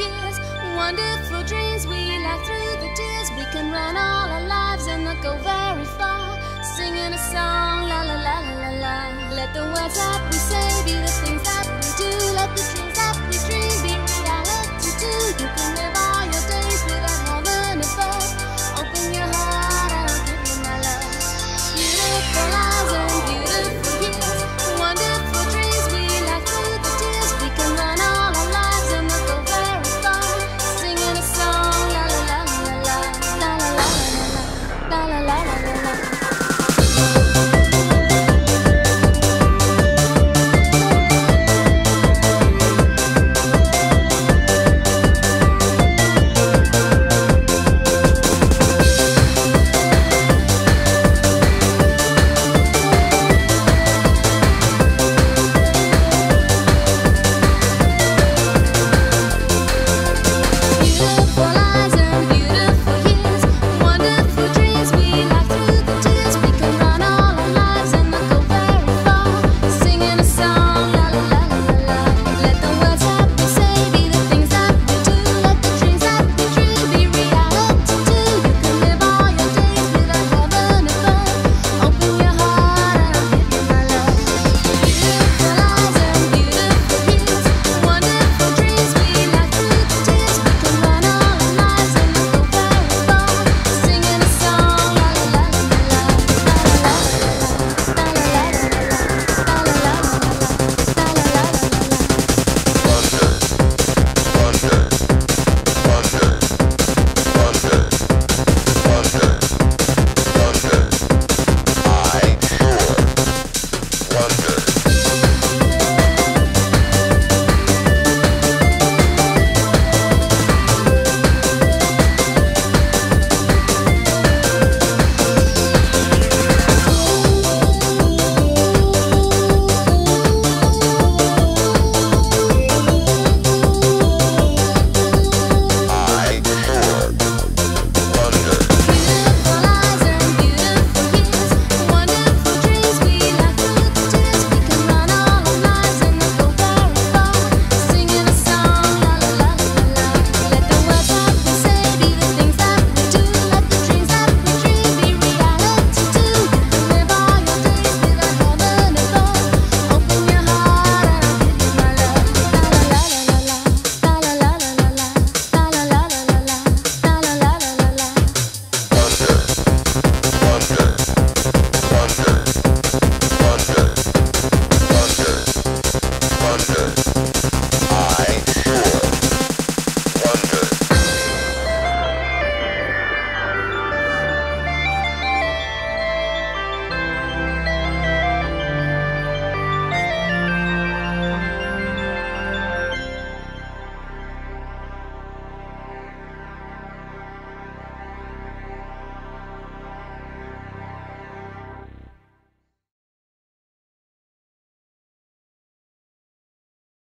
years. Wonderful dreams we laugh through the tears. We can run all our lives and not go very far. Singing a song, la la la la la la. Let the words that we say be the things